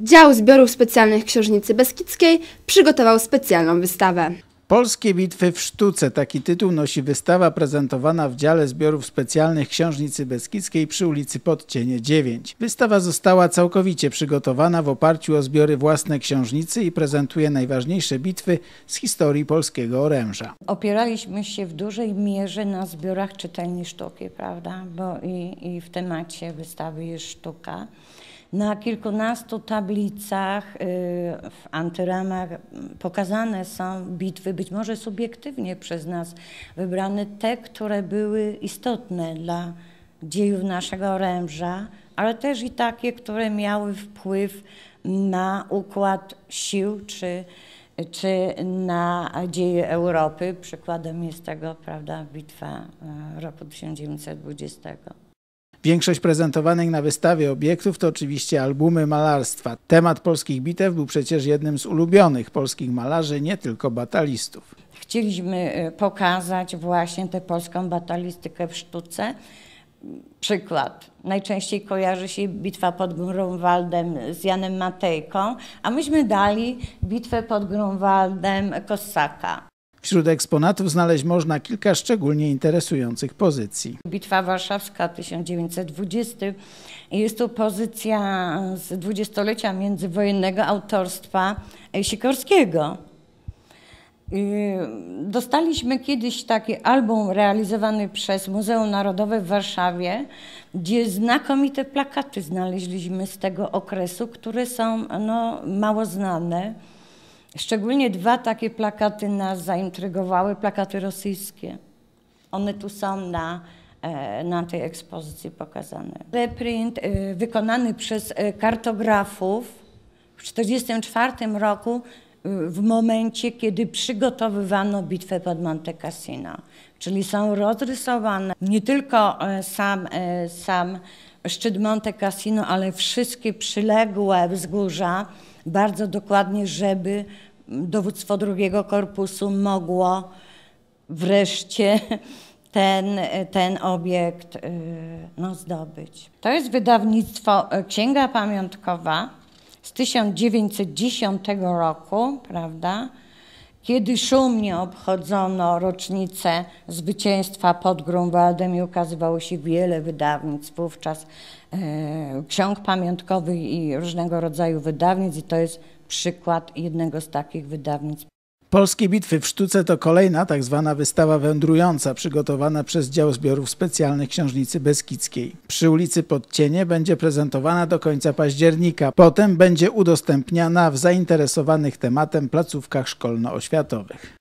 Dział Zbiorów Specjalnych Książnicy Beskidzkiej przygotował specjalną wystawę. Polskie bitwy w sztuce. Taki tytuł nosi wystawa prezentowana w dziale zbiorów specjalnych Książnicy Beskidzkiej przy ulicy Podcienie 9. Wystawa została całkowicie przygotowana w oparciu o zbiory własne książnicy i prezentuje najważniejsze bitwy z historii polskiego oręża. Opieraliśmy się w dużej mierze na zbiorach czytelni sztuki, prawda? Bo i, i w temacie wystawy jest sztuka. Na kilkunastu tablicach, y, w antyramach pokazane są bitwy, być może subiektywnie przez nas wybrane, te, które były istotne dla dziejów naszego oręża, ale też i takie, które miały wpływ na układ sił czy, czy na dzieje Europy. Przykładem jest tego, prawda, bitwa y, roku 1920. Większość prezentowanych na wystawie obiektów to oczywiście albumy malarstwa. Temat polskich bitew był przecież jednym z ulubionych polskich malarzy, nie tylko batalistów. Chcieliśmy e, pokazać właśnie tę polską batalistykę w sztuce. Przykład. Najczęściej kojarzy się bitwa pod Grunwaldem z Janem Matejką, a myśmy dali bitwę pod Grunwaldem Kossaka. Wśród eksponatów znaleźć można kilka szczególnie interesujących pozycji. Bitwa Warszawska 1920 jest to pozycja z dwudziestolecia międzywojennego autorstwa Sikorskiego. Dostaliśmy kiedyś taki album realizowany przez Muzeum Narodowe w Warszawie, gdzie znakomite plakaty znaleźliśmy z tego okresu, które są no, mało znane. Szczególnie dwa takie plakaty nas zaintrygowały, plakaty rosyjskie. One tu są na, e, na tej ekspozycji pokazane. Reprint e, wykonany przez e, kartografów w 1944 roku w momencie, kiedy przygotowywano bitwę pod Monte Cassino. Czyli są rozrysowane nie tylko sam, sam szczyt Monte Cassino, ale wszystkie przyległe wzgórza, bardzo dokładnie, żeby dowództwo drugiego korpusu mogło wreszcie ten, ten obiekt y, no, zdobyć. To jest wydawnictwo y, Księga Pamiątkowa z 1910 roku, prawda? Kiedy szumnie obchodzono rocznicę zwycięstwa pod Grunwaldem i ukazywało się wiele wydawnictw wówczas e, ksiąg pamiątkowych i różnego rodzaju wydawnictw i to jest przykład jednego z takich wydawnictw. Polskie bitwy w sztuce to kolejna tak zwana wystawa wędrująca przygotowana przez Dział Zbiorów Specjalnych Książnicy Beskidzkiej. Przy ulicy Podcienie będzie prezentowana do końca października. Potem będzie udostępniana w zainteresowanych tematem placówkach szkolno-oświatowych.